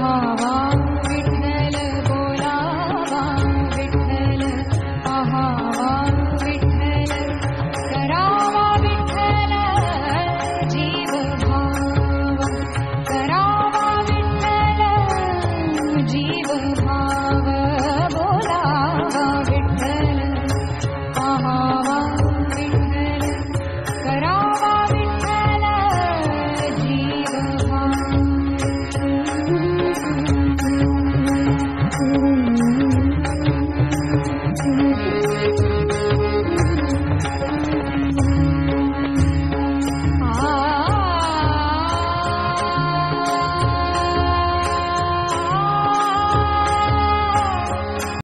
हवा